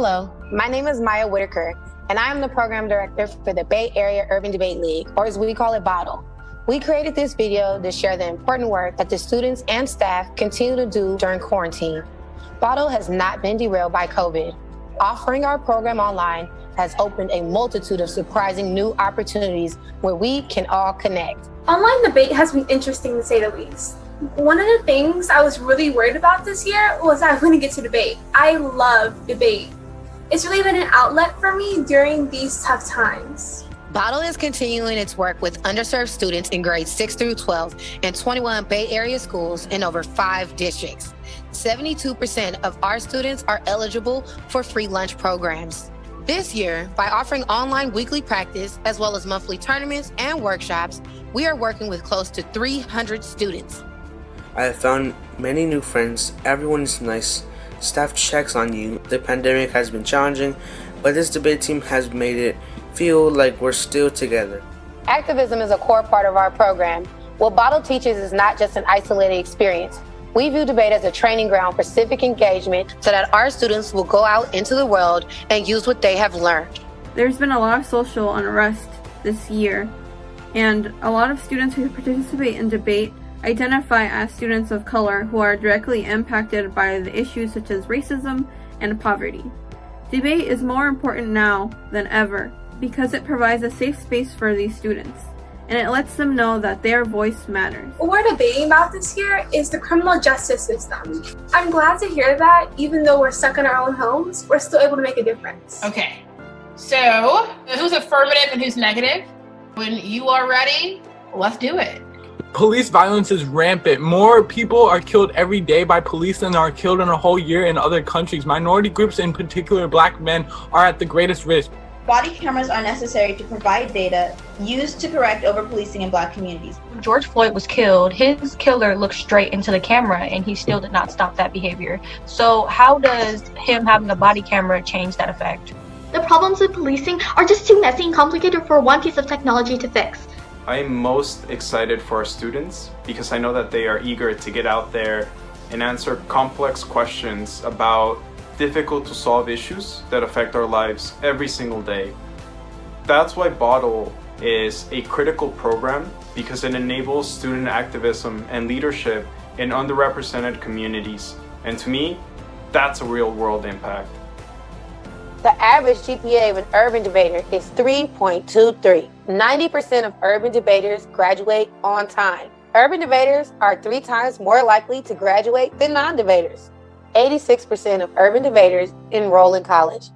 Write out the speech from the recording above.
Hello, my name is Maya Whitaker, and I am the program director for the Bay Area Urban Debate League, or as we call it, BAUDL. We created this video to share the important work that the students and staff continue to do during quarantine. BAUDL has not been derailed by COVID. Offering our program online has opened a multitude of surprising new opportunities where we can all connect. Online debate has been interesting to say the least. One of the things I was really worried about this year was I wouldn't get to debate. I love debate. It's really been an outlet for me during these tough times. BAUDL is continuing its work with underserved students in grades 6 through 12 in 21 Bay Area schools in over five districts. 72% of our students are eligible for free lunch programs. This year, by offering online weekly practice as well as monthly tournaments and workshops, we are working with close to 300 students. I have found many new friends. Everyone is nice. Staff checks on you. The pandemic has been challenging, but this debate team has made it feel like we're still together. Activism is a core part of our program. What BAUDL teaches is not just an isolated experience. We view debate as a training ground for civic engagement so that our students will go out into the world and use what they have learned. There's been a lot of social unrest this year, and a lot of students who participate in debate identify as students of color who are directly impacted by the issues such as racism and poverty. Debate is more important now than ever because it provides a safe space for these students and it lets them know that their voice matters. What we're debating about this year is the criminal justice system. I'm glad to hear that even though we're stuck in our own homes, we're still able to make a difference. Okay, so who's affirmative and who's negative? When you are ready, let's do it. Police violence is rampant. More people are killed every day by police than are killed in a whole year in other countries. Minority groups, in particular black men, are at the greatest risk. Body cameras are necessary to provide data used to correct over policing in black communities. When George Floyd was killed, his killer looked straight into the camera and he still did not stop that behavior. So, how does him having a body camera change that effect? The problems with policing are just too messy and complicated for one piece of technology to fix. I am most excited for our students because I know that they are eager to get out there and answer complex questions about difficult to solve issues that affect our lives every single day. That's why BAUDL is a critical program because it enables student activism and leadership in underrepresented communities. And to me, that's a real world impact. The average GPA of an urban debater is 3.23. 90% of urban debaters graduate on time. Urban debaters are three times more likely to graduate than non debaters. 86% of urban debaters enroll in college.